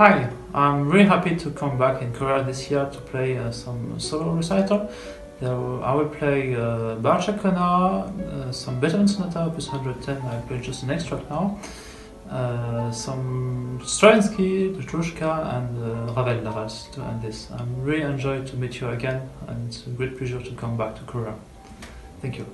Hi, I'm really happy to come back in Korea this year to play uh, some solo recital. I will play uh, Bach Chaconne, uh, some Beethoven Sonata, Opus 110, I play just an extract now, uh, some Stravinsky, Petrushka, and uh, Ravel La Valse to end this. I'm really enjoyed to meet you again, and it's a great pleasure to come back to Korea. Thank you.